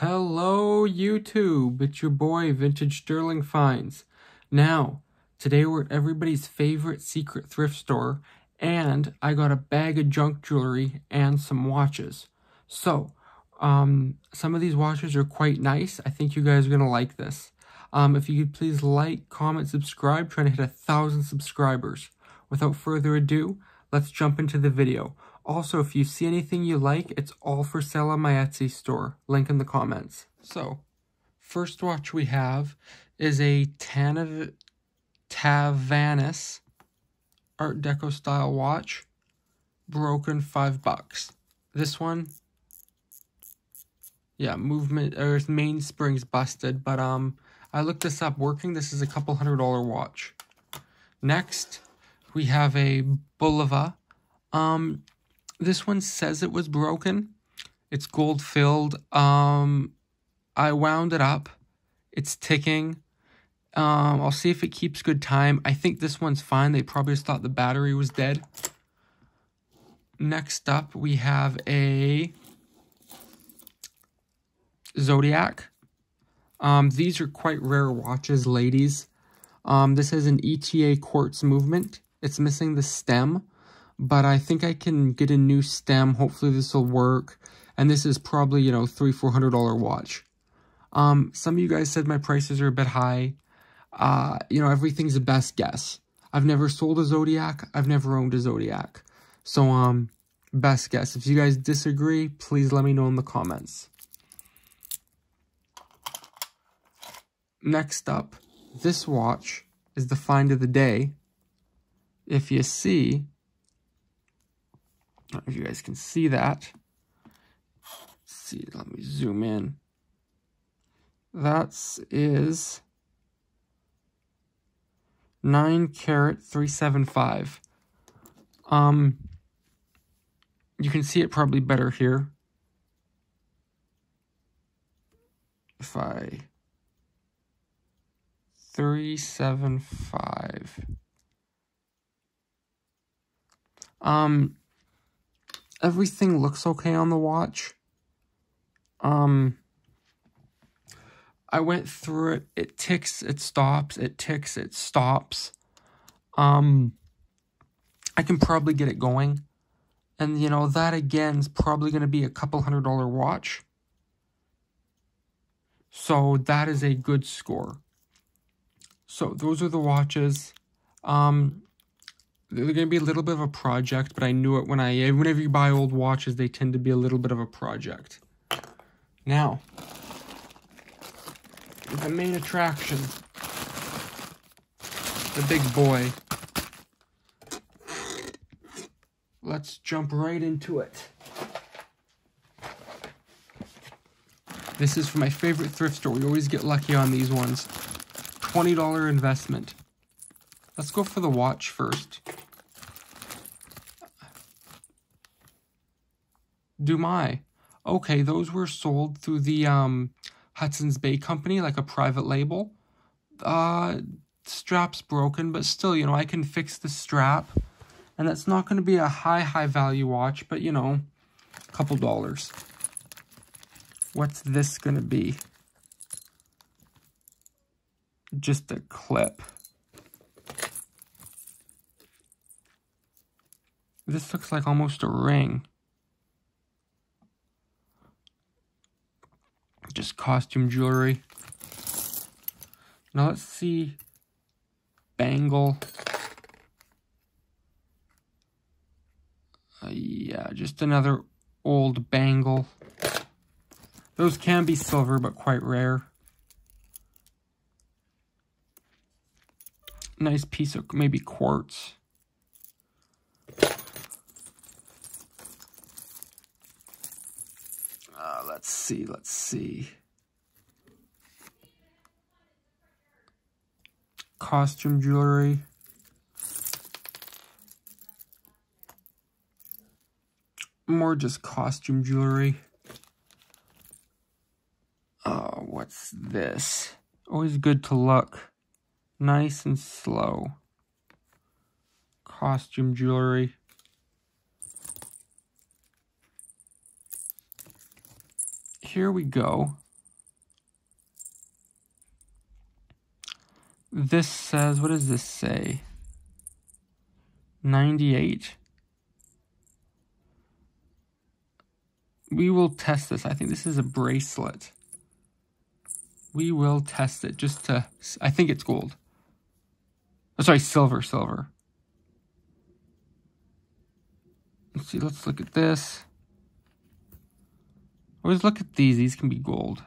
Hello YouTube, it's your boy Vintage Sterling Finds. Now, today we're at everybody's favorite secret thrift store and I got a bag of junk jewelry and some watches. So, um, some of these watches are quite nice. I think you guys are going to like this. Um, if you could please like, comment, subscribe, trying to hit a thousand subscribers. Without further ado, let's jump into the video. Also, if you see anything you like, it's all for sale on my Etsy store. Link in the comments. So, first watch we have is a Tanav Tavannes Art Deco style watch. Broken five bucks. This one, yeah, movement or mainspring's busted, but um, I looked this up. Working, this is a couple hundred dollar watch. Next, we have a Bulova. Um, this one says it was broken. It's gold filled. Um, I wound it up. It's ticking. Um, I'll see if it keeps good time. I think this one's fine. They probably just thought the battery was dead. Next up, we have a Zodiac. Um, these are quite rare watches, ladies. Um, this is an ETA quartz movement. It's missing the stem but I think I can get a new stem. Hopefully this will work. And this is probably, you know, three, four hundred dollar watch. Um, some of you guys said my prices are a bit high. Uh, you know, everything's a best guess. I've never sold a Zodiac. I've never owned a Zodiac. So, um, best guess. If you guys disagree, please let me know in the comments. Next up, this watch is the find of the day. If you see, don't know if you guys can see that. Let's see, let me zoom in. That is 9 carat 375. Um, you can see it probably better here. If I 375. Um, everything looks okay on the watch. Um, I went through it. It ticks, it stops, it ticks, it stops. Um, I can probably get it going. And, you know, that again is probably going to be a couple hundred dollar watch. So that is a good score. So those are the watches. Um, they're going to be a little bit of a project, but I knew it when I, whenever you buy old watches, they tend to be a little bit of a project. Now, the main attraction, the big boy. Let's jump right into it. This is for my favorite thrift store. We always get lucky on these ones. $20 investment. Let's go for the watch first. Dumai. Okay, those were sold through the um, Hudson's Bay Company, like a private label. Uh, strap's broken, but still, you know, I can fix the strap. And that's not going to be a high, high value watch, but, you know, a couple dollars. What's this going to be? Just a clip. This looks like almost a ring. Just costume jewelry. Now let's see. Bangle. Uh, yeah, just another old bangle. Those can be silver, but quite rare. Nice piece of maybe quartz. let's see, let's see. Costume jewelry. More just costume jewelry. Oh, what's this? Always good to look. Nice and slow. Costume jewelry. here we go. This says, what does this say? 98. We will test this. I think this is a bracelet. We will test it just to, I think it's gold. Oh, sorry, silver, silver. Let's see, let's look at this. Always look at these. These can be gold.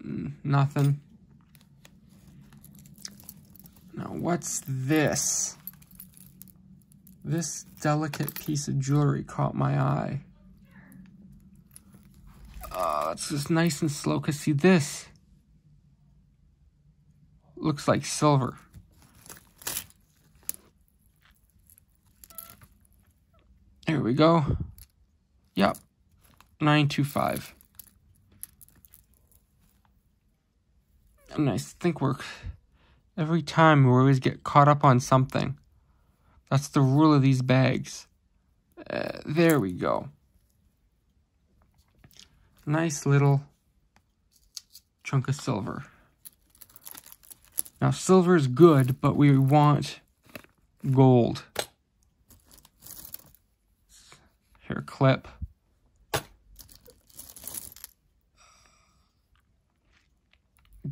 Mm, nothing. Now, what's this? This delicate piece of jewelry caught my eye. Oh, it's just nice and slow, because see this looks like silver. There we go. Yep. 925. And I think we're every time we always get caught up on something. That's the rule of these bags. Uh, there we go. Nice little chunk of silver. Now silver is good, but we want gold. Hair clip.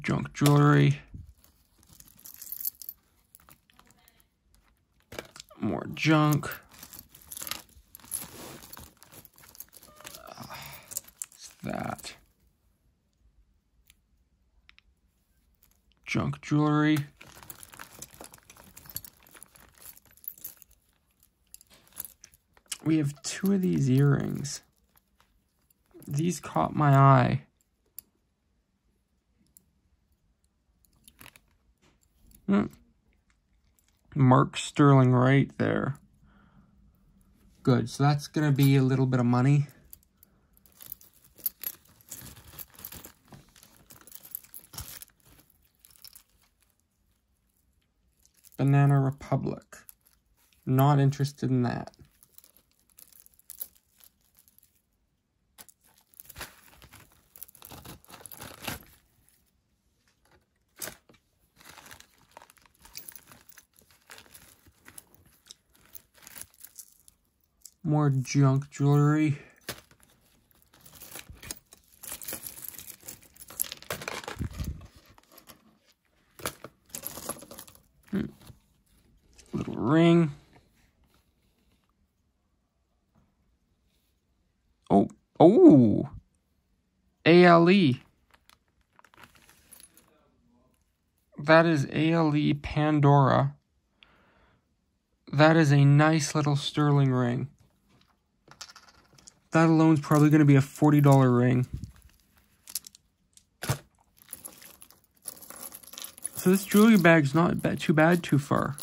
Junk jewelry. More junk. What's that? Junk jewelry. We have two of these earrings. These caught my eye. Hmm. Mark Sterling right there. Good, so that's going to be a little bit of money. Banana Republic. Not interested in that. More junk jewelry. Hmm. Little ring. Oh, oh, ALE. That is ALE Pandora. That is a nice little sterling ring. That alone is probably going to be a $40 ring. So this jewelry bag's not too bad too far.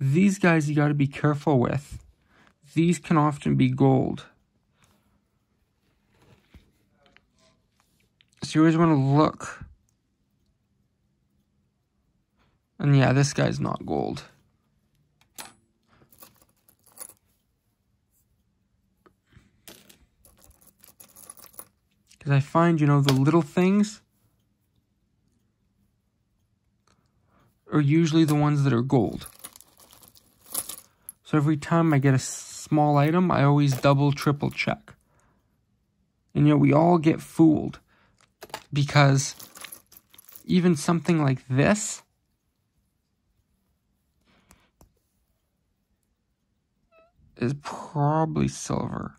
These guys you got to be careful with. These can often be gold. So you always want to look. And yeah, this guy's not gold. Because I find, you know, the little things are usually the ones that are gold. So every time I get a small item, I always double, triple check. And you know, we all get fooled because even something like this is probably silver.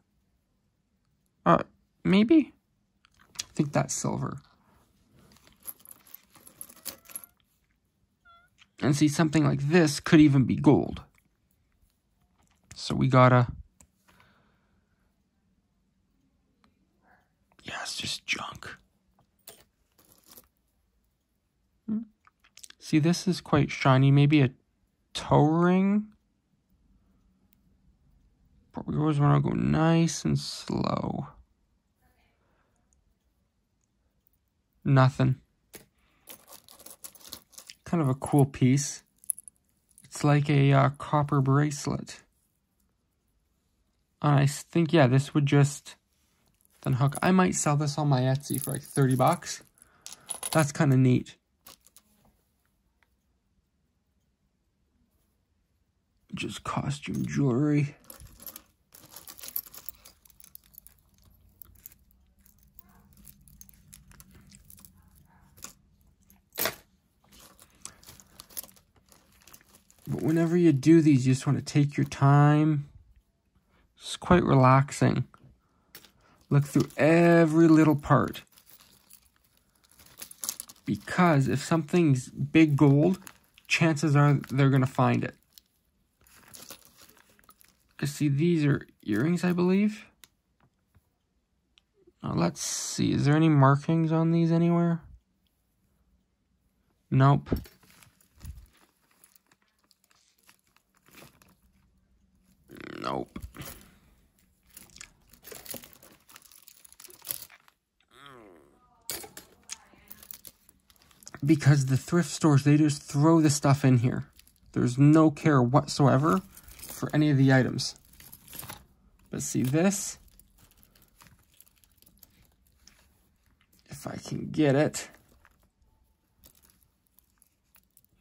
Uh, maybe? Think that's silver. And see, something like this could even be gold. So we gotta... Yeah, it's just junk. See, this is quite shiny. Maybe a toe ring? But we always want to go nice and slow. Nothing. Kind of a cool piece. It's like a uh, copper bracelet. And I think, yeah, this would just than hook. I might sell this on my Etsy for like 30 bucks. That's kind of neat. Just costume jewelry. But whenever you do these, you just want to take your time. It's quite relaxing. Look through every little part. Because if something's big gold, chances are they're going to find it. Because see, these are earrings, I believe. Now, let's see. Is there any markings on these anywhere? Nope. Nope. Because the thrift stores, they just throw the stuff in here. There's no care whatsoever for any of the items. But see this? If I can get it.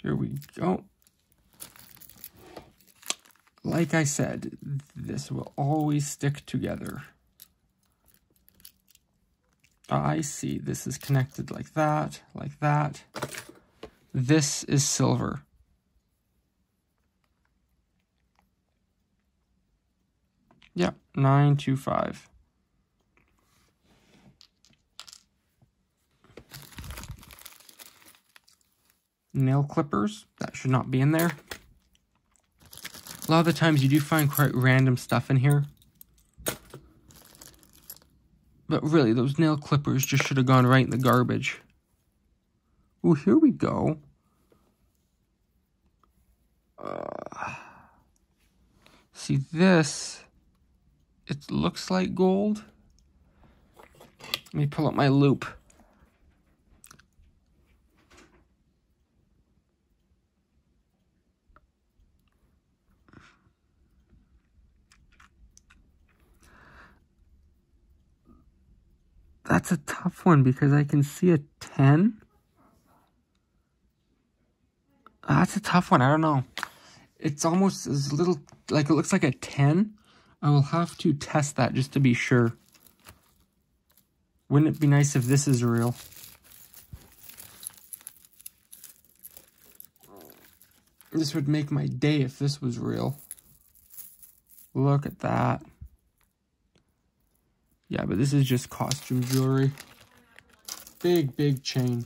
Here we go like I said, this will always stick together. Oh, I see. This is connected like that, like that. This is silver. Yeah, 925. Nail clippers, that should not be in there. A lot of the times you do find quite random stuff in here. But really, those nail clippers just should have gone right in the garbage. Oh, here we go. Uh, see this, it looks like gold. Let me pull up my loupe. That's a tough one because I can see a 10. Ah, that's a tough one. I don't know. It's almost as little, like it looks like a 10. I will have to test that just to be sure. Wouldn't it be nice if this is real? This would make my day if this was real. Look at that. Yeah, but this is just costume jewelry. Big, big chain.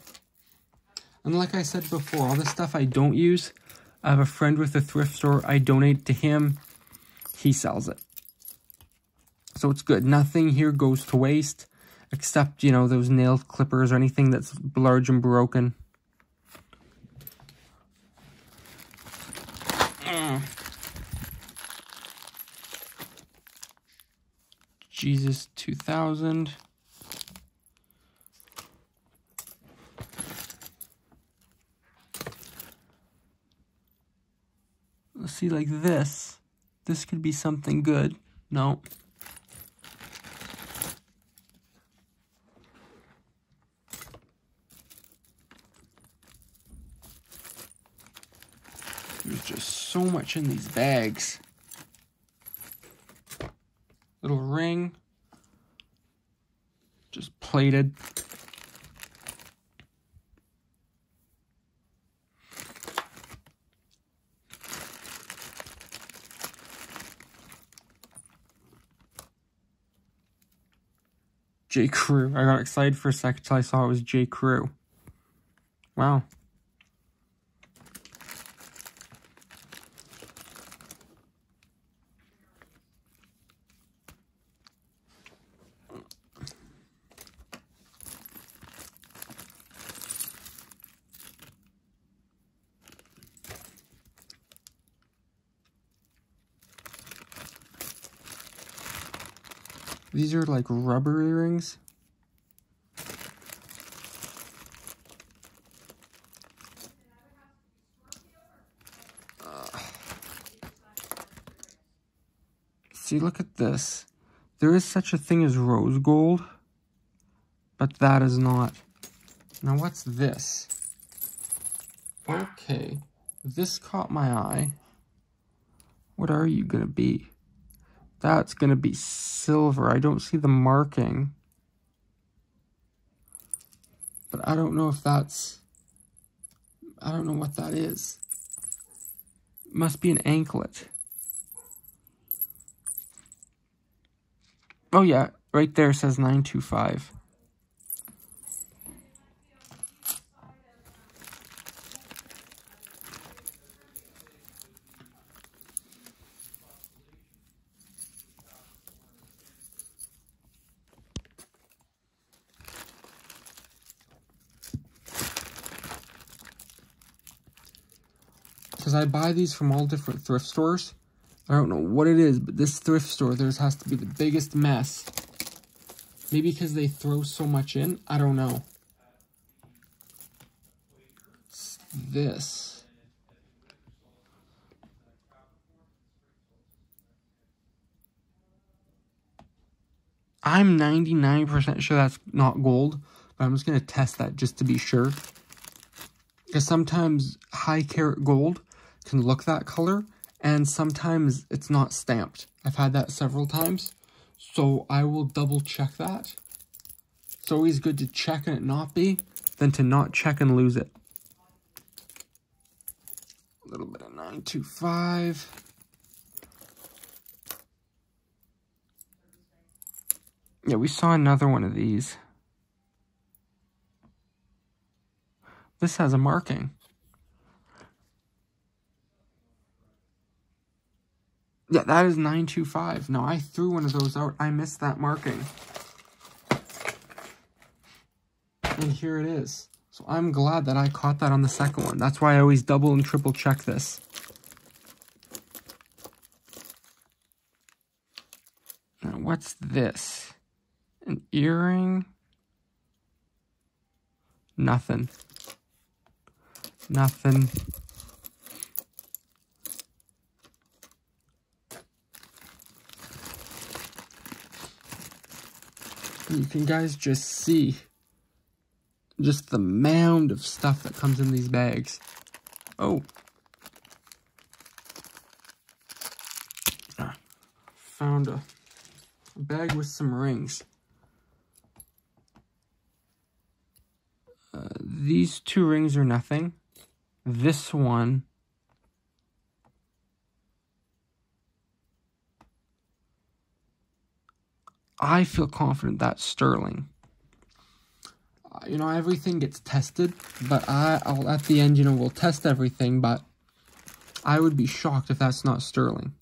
And like I said before, all the stuff I don't use, I have a friend with a thrift store. I donate to him. He sells it. So it's good. Nothing here goes to waste except, you know, those nail clippers or anything that's large and broken. Jesus 2000. Let's see, like this. This could be something good. No. There's just so much in these bags little ring, just plated. J. Crew. I got excited for a second till I saw it was J. Crew. Wow. These are like rubber earrings. see, look at this. There is such a thing as rose gold, but that is not. Now what's this? Okay, this caught my eye. What are you to be? That's going to be silver. I don't see the marking. But I don't know if that's... I don't know what that is. It must be an anklet. Oh yeah, right there says 925. Because I these from all different thrift stores. I don't know what it is, but this thrift store, theirs has to be the biggest mess. Maybe because they throw so much in? I don't know. It's this. I'm 99% sure that's not gold, but I'm just going to test that just to be sure. Because sometimes high carat gold can look that color, and sometimes it's not stamped. I've had that several times, so I will double check that. It's always good to check and it not be, than to not check and lose it. A little bit of 925. Yeah, we saw another one of these. This has a marking. Yeah, that is 925. No, I threw one of those out. I missed that marking. And here it is. So I'm glad that I caught that on the second one. That's why I always double and triple check this. Now, what's this? An earring? Nothing. Nothing. You can guys just see just the mound of stuff that comes in these bags. Oh. Ah, found a, a bag with some rings. Uh, these two rings are nothing. This one I feel confident that's sterling. Uh, you know, everything gets tested, but I, I'll, at the end, you know, we'll test everything, but I would be shocked if that's not sterling.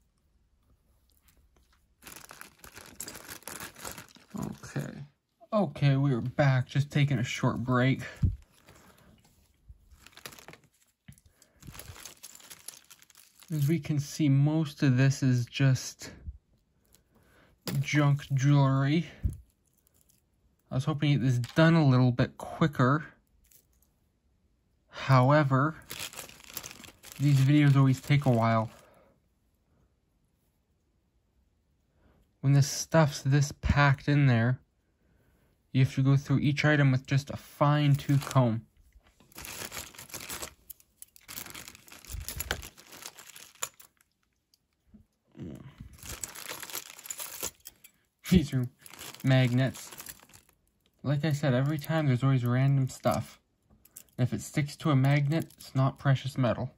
Okay. Okay, we are back, just taking a short break. As we can see, most of this is just junk jewelry. I was hoping to get this done a little bit quicker. However, these videos always take a while. When this stuff's this packed in there, you have to go through each item with just a fine tooth comb. These are magnets. Like I said, every time there's always random stuff. if it sticks to a magnet, it's not precious metal.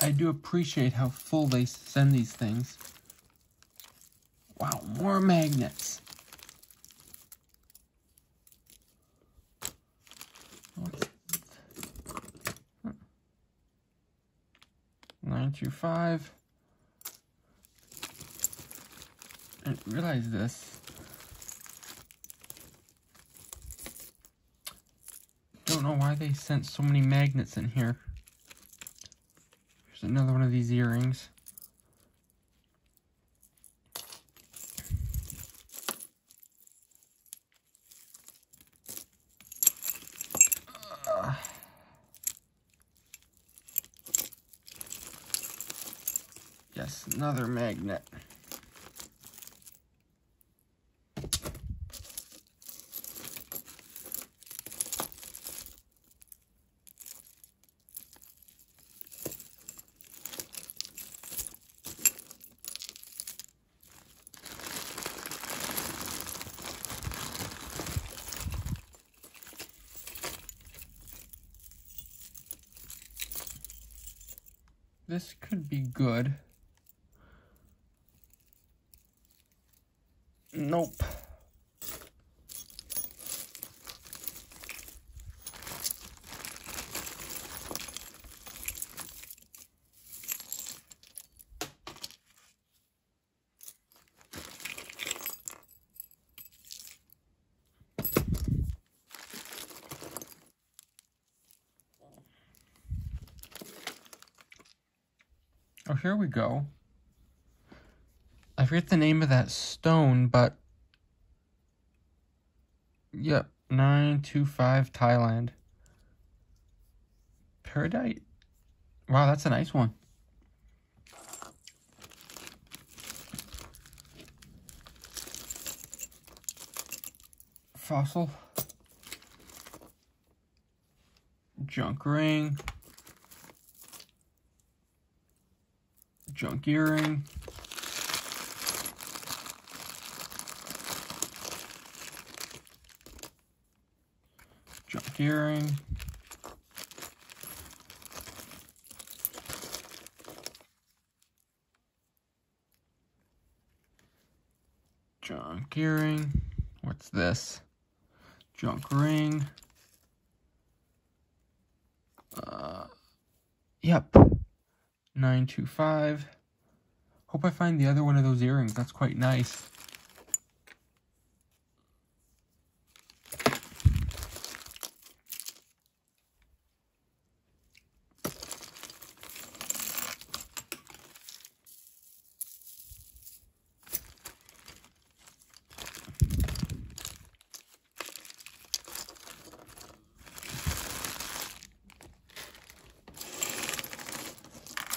I do appreciate how full they send these things. Wow, more magnets. Nine two five. I realize this. don't know why they sent so many magnets in here. Another one of these earrings. yes, another magnet. This could be good. Nope. Oh, here we go. I forget the name of that stone, but yep, 925 Thailand. Peridot. Wow, that's a nice one. Fossil. Junk ring. Junk earring. Junk earring. Junk earring. What's this? Junk ring. Uh, yep. 925. Hope I find the other one of those earrings. That's quite nice.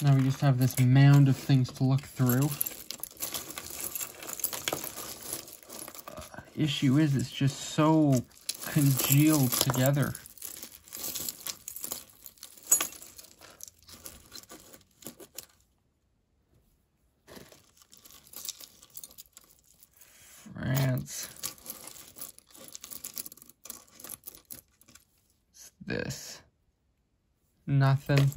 Now we just have this mound of things to look through. Uh, issue is, it's just so congealed together. France. This? Nothing.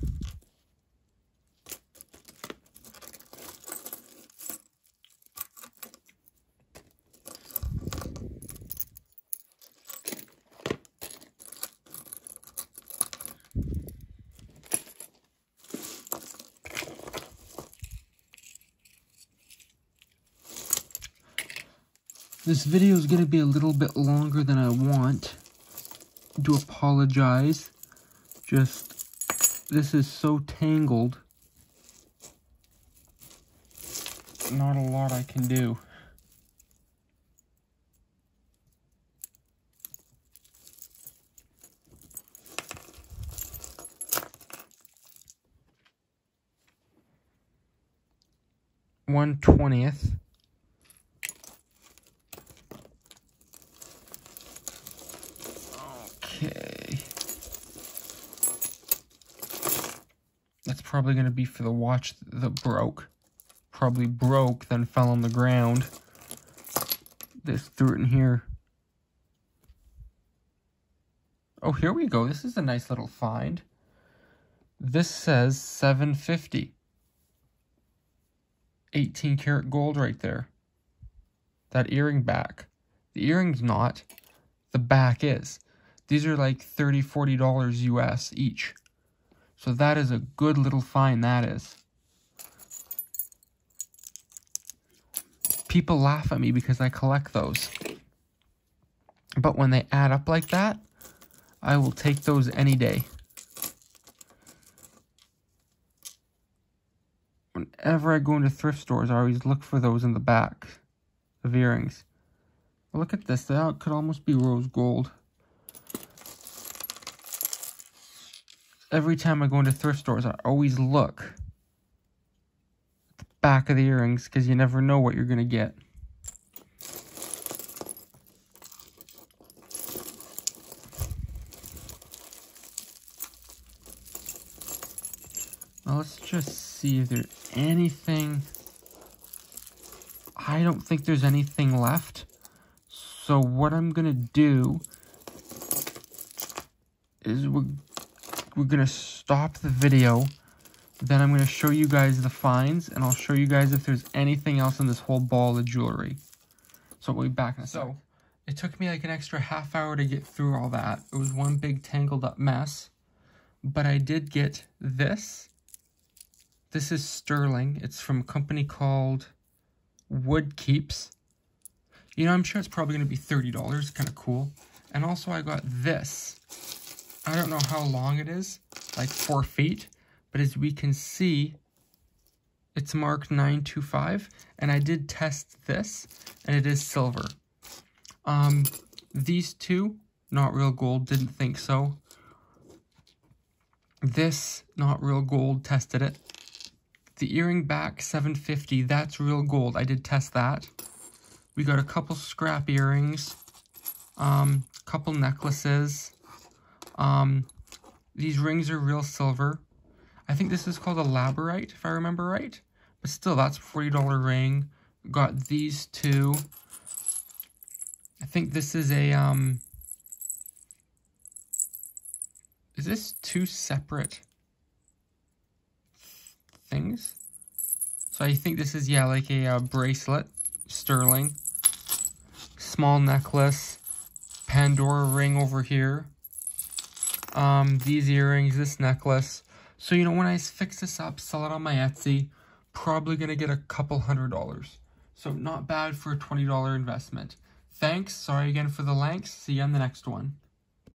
This video is going to be a little bit longer than I want. Do apologize. Just, this is so tangled. Not a lot I can do. One twentieth. Probably going to be for the watch that broke. Probably broke, then fell on the ground. This threw it in here. Oh, here we go. This is a nice little find. This says 750. 18 karat gold right there. That earring back. The earring's not. The back is. These are like 30 $40 US each. So that is a good little find, that is. People laugh at me because I collect those. But when they add up like that, I will take those any day. Whenever I go into thrift stores, I always look for those in the back of earrings. Look at this. That could almost be rose gold. Every time I go into thrift stores, I always look at the back of the earrings because you never know what you're going to get. Now let's just see if there's anything. I don't think there's anything left. So what I'm going to do is we're, we're going to stop the video. Then I'm going to show you guys the finds. And I'll show you guys if there's anything else in this whole ball of jewelry. So we'll be back in a So it took me like an extra half hour to get through all that. It was one big tangled up mess. But I did get this this is sterling. It's from a company called Wood Keeps. You know, I'm sure it's probably going to be $30. Kind of cool. And also I got this. I don't know how long it is, like four feet. But as we can see, it's marked 925. And I did test this, and it is silver. Um, these two, not real gold, didn't think so. This, not real gold, tested it. The earring back, 750 That's real gold. I did test that. We got a couple scrap earrings. Um, couple necklaces. Um, these rings are real silver. I think this is called a labradorite, if I remember right. But still, that's a $40 ring. Got these two. I think this is a, um... Is this two separate things. So I think this is, yeah, like a uh, bracelet, sterling. Small necklace, Pandora ring over here. Um, these earrings, this necklace. So, you know, when I fix this up, sell it on my Etsy, probably going to get a couple hundred dollars. So not bad for a $20 investment. Thanks. Sorry again for the length. See you on the next one.